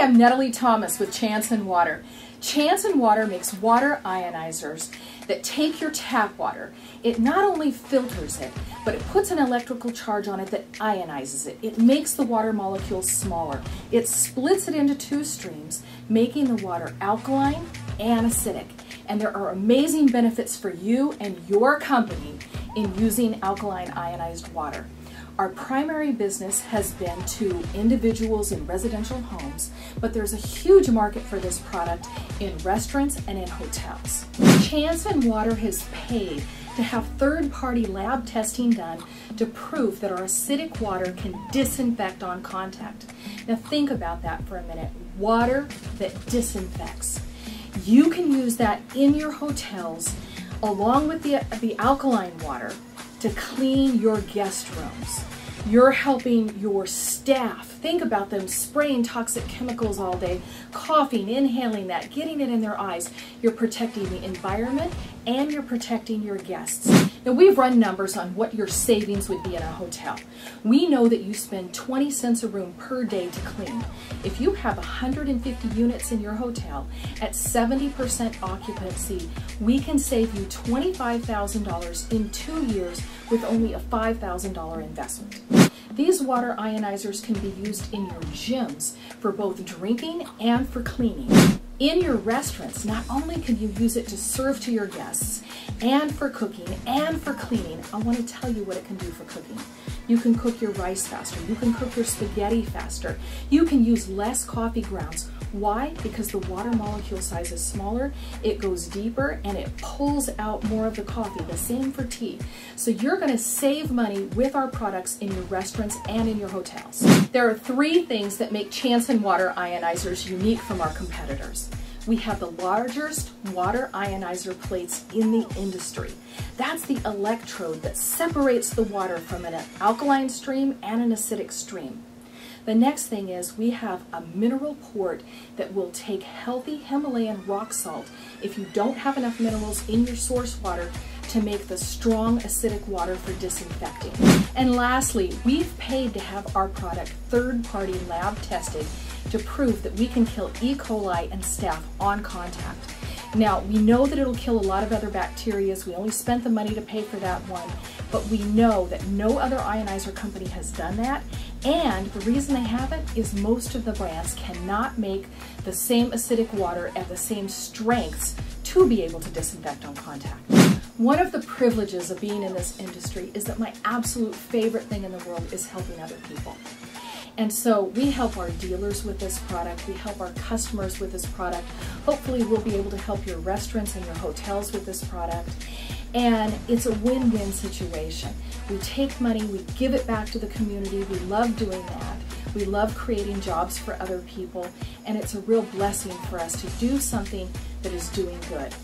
I'm Natalie Thomas with Chanson Water. Chanson Water makes water ionizers that take your tap water. It not only filters it, but it puts an electrical charge on it that ionizes it. It makes the water molecules smaller. It splits it into two streams, making the water alkaline and acidic. And there are amazing benefits for you and your company in using alkaline ionized water. Our primary business has been to individuals in residential homes, but there's a huge market for this product in restaurants and in hotels. Chanson Water has paid to have third-party lab testing done to prove that our acidic water can disinfect on contact. Now think about that for a minute. Water that disinfects. You can use that in your hotels along with the, the alkaline water to clean your guest rooms. You're helping your staff. Think about them spraying toxic chemicals all day, coughing, inhaling that, getting it in their eyes. You're protecting the environment and you're protecting your guests. Now we've run numbers on what your savings would be in a hotel. We know that you spend 20 cents a room per day to clean. If you have 150 units in your hotel at 70% occupancy, we can save you $25,000 in two years with only a $5,000 investment. These water ionizers can be used in your gyms for both drinking and for cleaning. In your restaurants, not only can you use it to serve to your guests and for cooking and for cleaning, I want to tell you what it can do for cooking. You can cook your rice faster. You can cook your spaghetti faster. You can use less coffee grounds why? Because the water molecule size is smaller, it goes deeper, and it pulls out more of the coffee. The same for tea. So you're gonna save money with our products in your restaurants and in your hotels. There are three things that make Chanson water ionizers unique from our competitors. We have the largest water ionizer plates in the industry. That's the electrode that separates the water from an alkaline stream and an acidic stream. The next thing is we have a mineral port that will take healthy Himalayan rock salt if you don't have enough minerals in your source water to make the strong acidic water for disinfecting. And lastly, we've paid to have our product third-party lab tested to prove that we can kill E. coli and staph on contact. Now, we know that it'll kill a lot of other bacteria. We only spent the money to pay for that one, but we know that no other ionizer company has done that. And the reason they haven't is most of the brands cannot make the same acidic water at the same strengths to be able to disinfect on contact. One of the privileges of being in this industry is that my absolute favorite thing in the world is helping other people. And so we help our dealers with this product, we help our customers with this product. Hopefully we'll be able to help your restaurants and your hotels with this product. And it's a win-win situation. We take money, we give it back to the community. We love doing that. We love creating jobs for other people. And it's a real blessing for us to do something that is doing good.